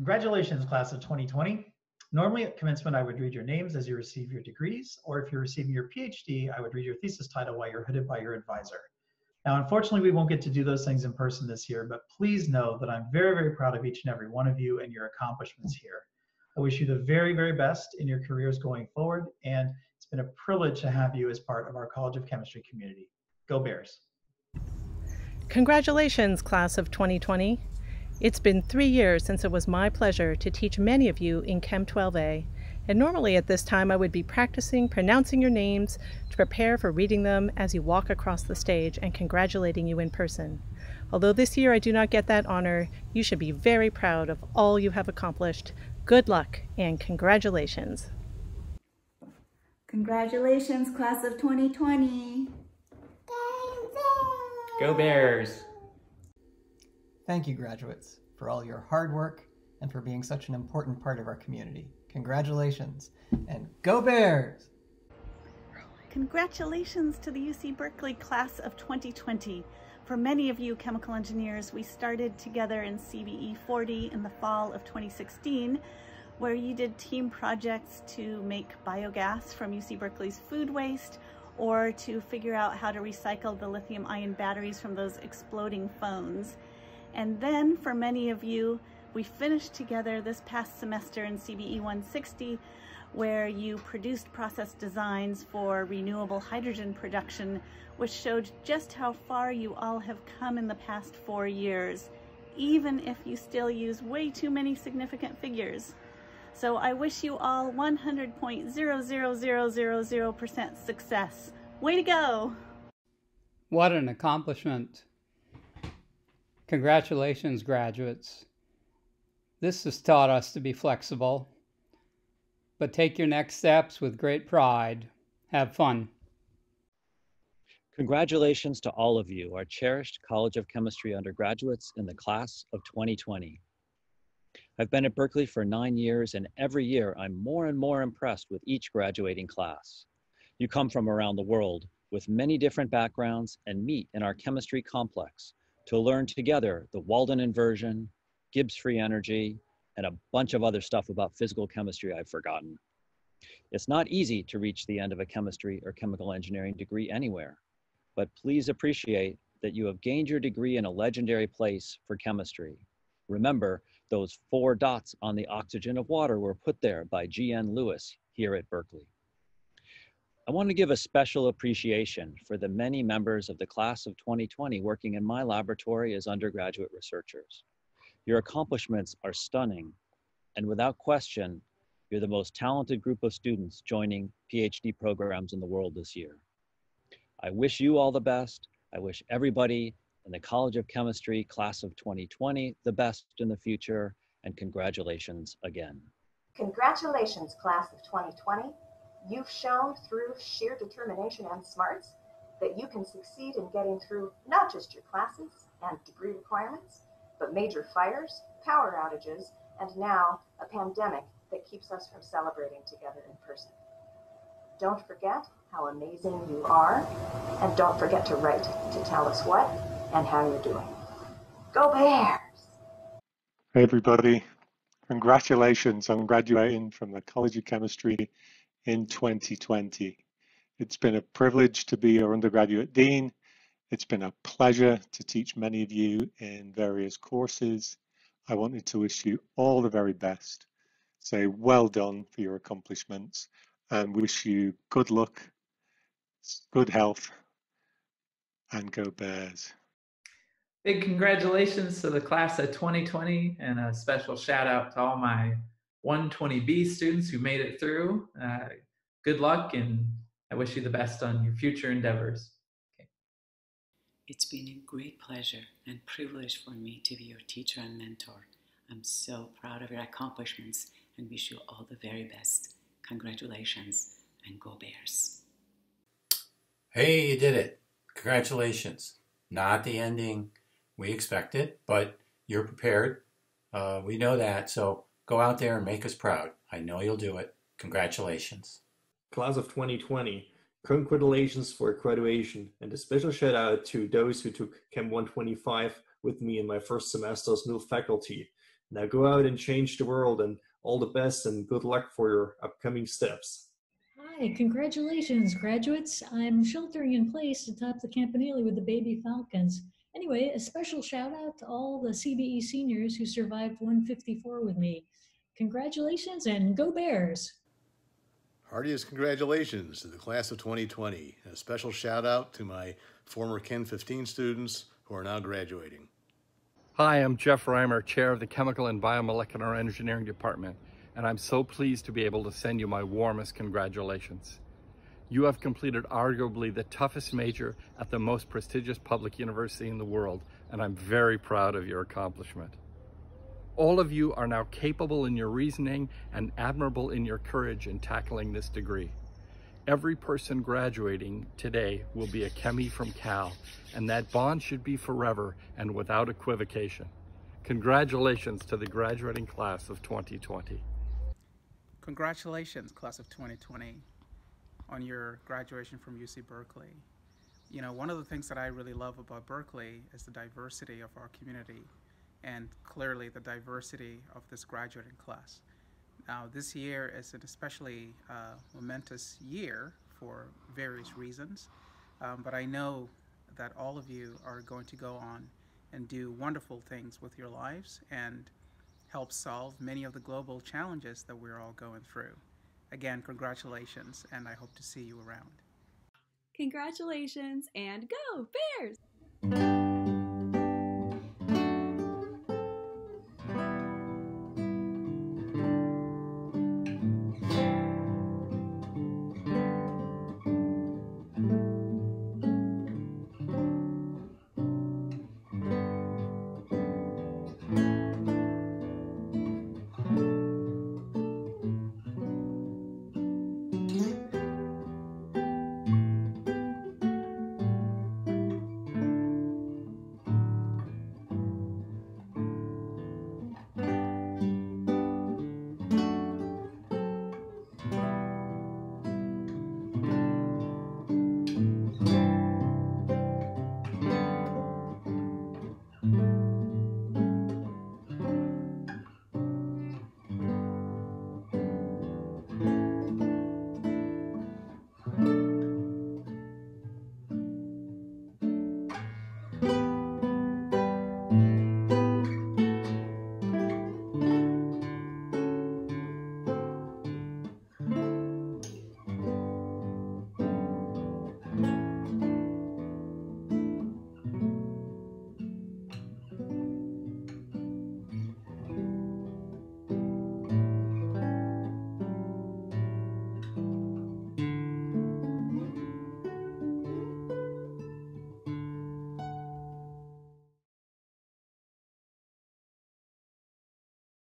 Congratulations, class of 2020. Normally at commencement, I would read your names as you receive your degrees, or if you're receiving your PhD, I would read your thesis title while you're hooded by your advisor. Now, unfortunately, we won't get to do those things in person this year, but please know that I'm very, very proud of each and every one of you and your accomplishments here. I wish you the very, very best in your careers going forward, and it's been a privilege to have you as part of our College of Chemistry community. Go Bears. Congratulations, class of 2020. It's been three years since it was my pleasure to teach many of you in Chem 12A, and normally at this time I would be practicing pronouncing your names to prepare for reading them as you walk across the stage and congratulating you in person. Although this year I do not get that honor, you should be very proud of all you have accomplished. Good luck and congratulations. Congratulations, class of 2020. Go Bears! Thank you, graduates, for all your hard work and for being such an important part of our community. Congratulations, and go Bears! Congratulations to the UC Berkeley class of 2020. For many of you chemical engineers, we started together in CBE 40 in the fall of 2016, where you did team projects to make biogas from UC Berkeley's food waste or to figure out how to recycle the lithium ion batteries from those exploding phones. And then for many of you, we finished together this past semester in CBE 160 where you produced process designs for renewable hydrogen production, which showed just how far you all have come in the past four years, even if you still use way too many significant figures. So I wish you all 100.00000% success. Way to go! What an accomplishment. Congratulations, graduates. This has taught us to be flexible, but take your next steps with great pride. Have fun. Congratulations to all of you, our cherished College of Chemistry undergraduates in the class of 2020. I've been at Berkeley for nine years, and every year I'm more and more impressed with each graduating class. You come from around the world with many different backgrounds and meet in our chemistry complex to learn together the Walden inversion, Gibbs free energy, and a bunch of other stuff about physical chemistry I've forgotten. It's not easy to reach the end of a chemistry or chemical engineering degree anywhere, but please appreciate that you have gained your degree in a legendary place for chemistry. Remember, those four dots on the oxygen of water were put there by G.N. Lewis here at Berkeley. I want to give a special appreciation for the many members of the class of 2020 working in my laboratory as undergraduate researchers. Your accomplishments are stunning, and without question, you're the most talented group of students joining PhD programs in the world this year. I wish you all the best. I wish everybody in the College of Chemistry class of 2020 the best in the future, and congratulations again. Congratulations, class of 2020. You've shown through sheer determination and smarts that you can succeed in getting through not just your classes and degree requirements, but major fires, power outages, and now a pandemic that keeps us from celebrating together in person. Don't forget how amazing you are, and don't forget to write to tell us what and how you're doing. Go Bears! Hey everybody, congratulations on graduating from the College of Chemistry in 2020. It's been a privilege to be your undergraduate dean. It's been a pleasure to teach many of you in various courses. I wanted to wish you all the very best. Say well done for your accomplishments and wish you good luck, good health, and go Bears. Big congratulations to the class of 2020 and a special shout out to all my 120B students who made it through. Uh, good luck, and I wish you the best on your future endeavors. Okay. It's been a great pleasure and privilege for me to be your teacher and mentor. I'm so proud of your accomplishments and wish you all the very best. Congratulations and go Bears. Hey, you did it. Congratulations. Not the ending we expected, but you're prepared. Uh, we know that. So Go out there and make us proud. I know you'll do it. Congratulations. Class of 2020, congratulations for graduation and a special shout out to those who took Chem 125 with me in my first semester as new faculty. Now go out and change the world and all the best and good luck for your upcoming steps. Hi, congratulations, graduates. I'm sheltering in place atop the Campanile with the baby falcons. Anyway, a special shout out to all the CBE seniors who survived 154 with me. Congratulations and go Bears! Heartiest congratulations to the class of 2020. And a special shout out to my former Chem 15 students who are now graduating. Hi, I'm Jeff Reimer, Chair of the Chemical and Biomolecular Engineering Department, and I'm so pleased to be able to send you my warmest congratulations. You have completed arguably the toughest major at the most prestigious public university in the world, and I'm very proud of your accomplishment. All of you are now capable in your reasoning and admirable in your courage in tackling this degree. Every person graduating today will be a chemi from Cal, and that bond should be forever and without equivocation. Congratulations to the graduating class of 2020. Congratulations, class of 2020 on your graduation from UC Berkeley. You know, one of the things that I really love about Berkeley is the diversity of our community and clearly the diversity of this graduating class. Now, this year is an especially uh, momentous year for various reasons, um, but I know that all of you are going to go on and do wonderful things with your lives and help solve many of the global challenges that we're all going through. Again, congratulations, and I hope to see you around. Congratulations and go Bears!